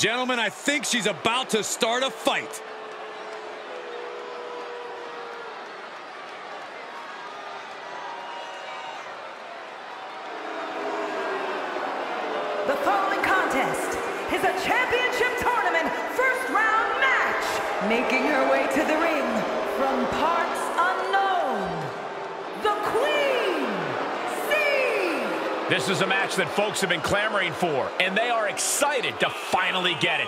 Gentlemen, I think she's about to start a fight. The following contest is a championship This is a match that folks have been clamoring for, and they are excited to finally get it.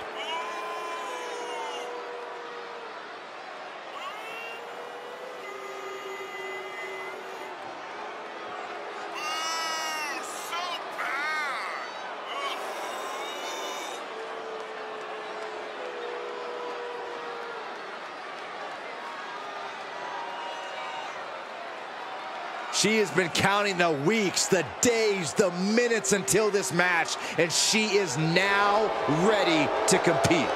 She has been counting the weeks, the days, the minutes until this match, and she is now ready to compete.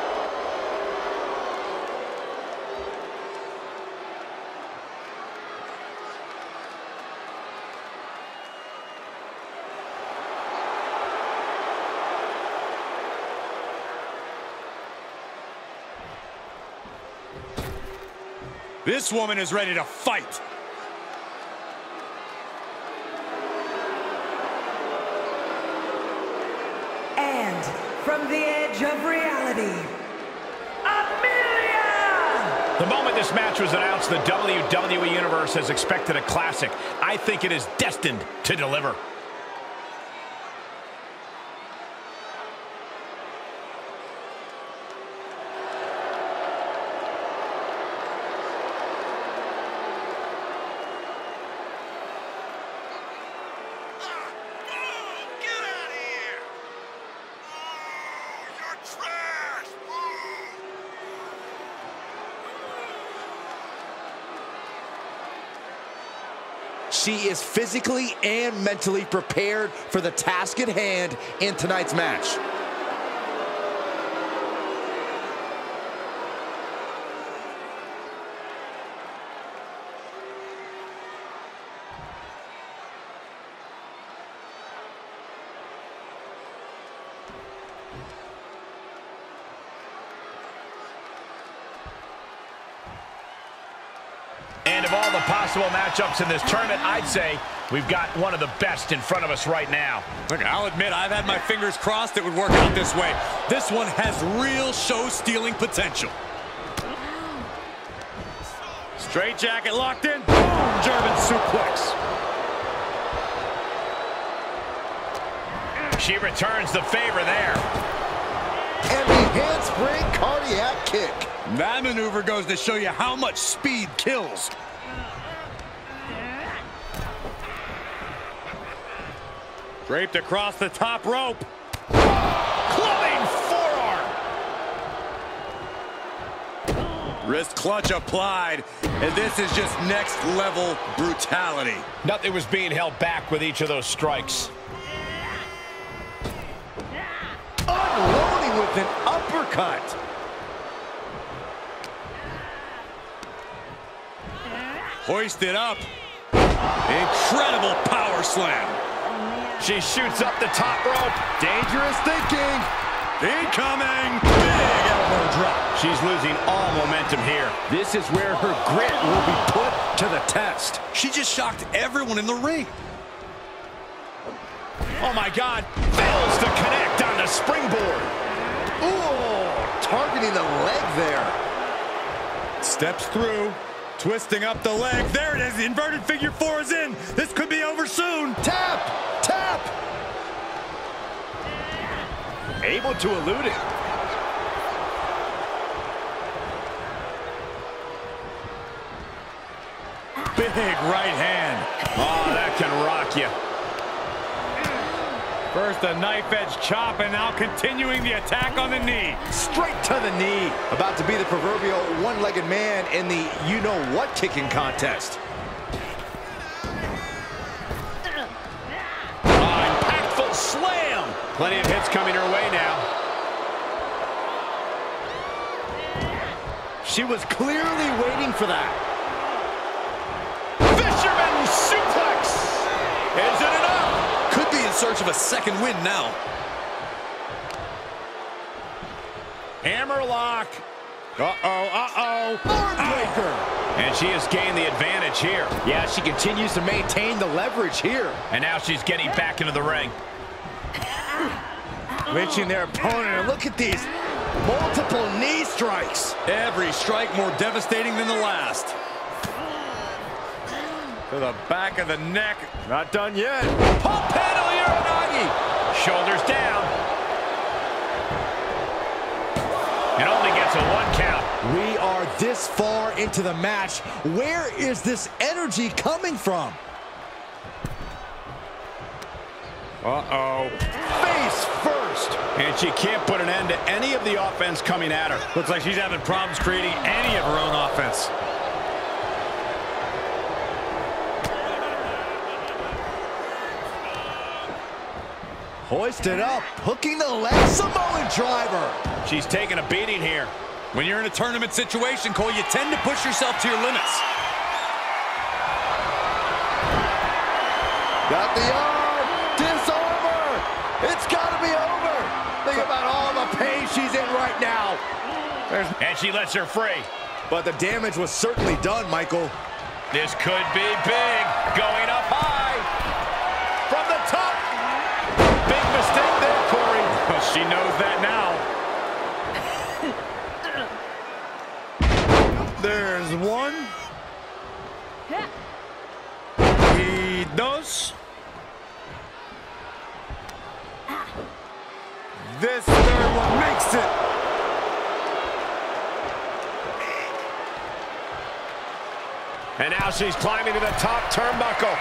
This woman is ready to fight. The moment this match was announced, the WWE Universe has expected a classic. I think it is destined to deliver. She is physically and mentally prepared for the task at hand in tonight's match. And of all the possible matchups in this tournament, I'd say we've got one of the best in front of us right now. Look, I'll admit, I've had my fingers crossed it would work out this way. This one has real show-stealing potential. Straight jacket locked in. Boom! German suplex. She returns the favor there. And the handspring cardiac kick. That maneuver goes to show you how much speed kills. Draped across the top rope. Clubbing forearm. Wrist clutch applied, and this is just next level brutality. Nothing was being held back with each of those strikes. Unloading with an uppercut. Hoisted up. Incredible power slam. She shoots up the top rope. Dangerous thinking. Incoming. Big elbow drop. She's losing all momentum here. This is where her grit will be put to the test. She just shocked everyone in the ring. Oh my God. Fails to connect on the springboard. Ooh, targeting the leg there. Steps through. Twisting up the leg. There it is. The inverted figure four is in. This could be over soon. Tap, tap. Able to elude it. Big right hand. Oh, that can rock you. First a knife edge chop and now continuing the attack on the knee. Straight to the knee. About to be the proverbial one-legged man in the you-know-what kicking contest. Oh, impactful slam. Plenty of hits coming her way now. She was clearly waiting for that. Fisherman suplex. Is search of a second win now. Hammerlock. Uh-oh, uh-oh. And she has gained the advantage here. Yeah, she continues to maintain the leverage here. And now she's getting back into the ring. Reaching their opponent, and look at these multiple knee strikes. Every strike more devastating than the last. To the back of the neck. Not done yet. Handle Shoulders down. It only gets a one count. We are this far into the match. Where is this energy coming from? Uh-oh. Face first. And she can't put an end to any of the offense coming at her. Looks like she's having problems creating any of her own offense. Hoisted up, hooking the leg, Samoan driver. She's taking a beating here. When you're in a tournament situation, Cole, you tend to push yourself to your limits. Got the arm, Dis-arm-her. It's got to be over. Think about all the pain she's in right now. And she lets her free. But the damage was certainly done, Michael. This could be big. Going up high. She knows that now. There's one. Y dos. This third one makes it. And now she's climbing to the top turnbuckle.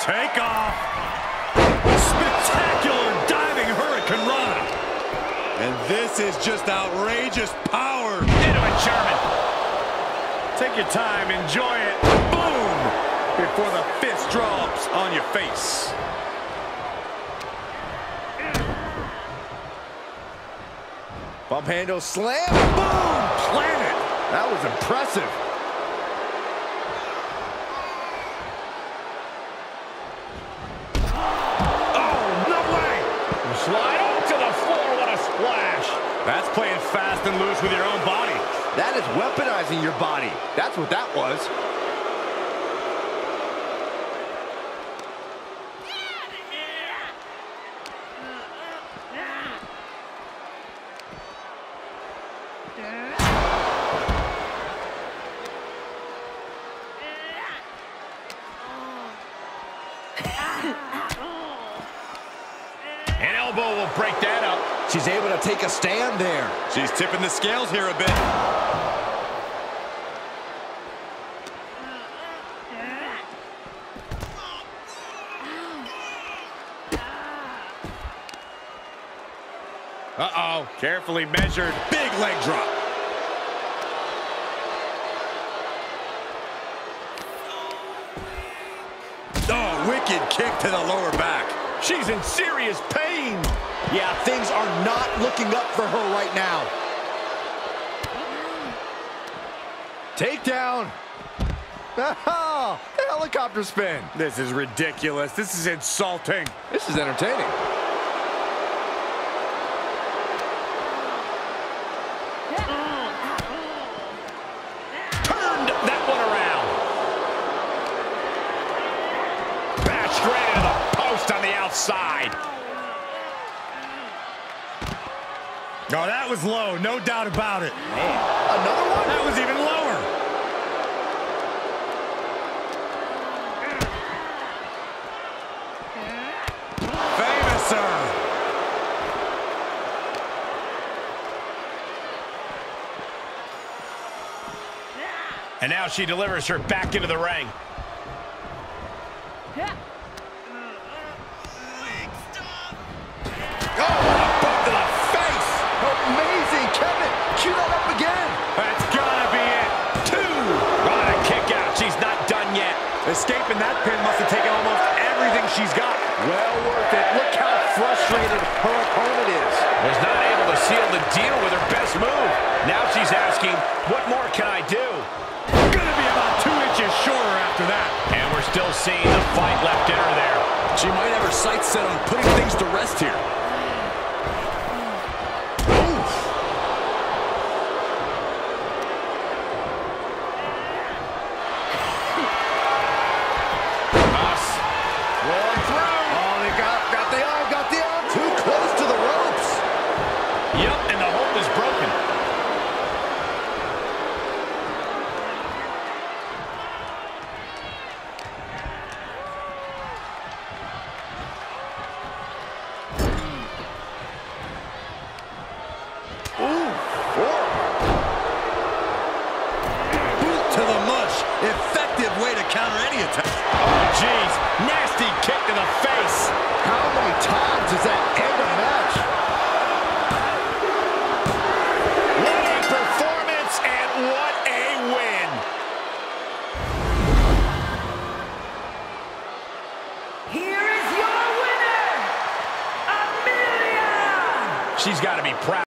Take off. Spectacular diving Hurricane Rana. And this is just outrageous power. Into a German. Take your time, enjoy it. Boom! Before the fist drops on your face. Pumphandle slam, boom, planet. That was impressive. Weaponizing your body. That's what that was. An elbow will break that up. She's able to take a stand there. She's tipping the scales here a bit. Carefully measured. Big leg drop. Oh, wicked kick to the lower back. She's in serious pain. Yeah, things are not looking up for her right now. Takedown. Ah, helicopter spin. This is ridiculous. This is insulting. This is entertaining. Turned that one around. Back straight into the post on the outside. Oh, that was low, no doubt about it. Another one? That was even lower. Famouser. And now she delivers her back into the ring. And we're still seeing the fight left in her there. She might have her sights set on putting things to rest here. Yep, and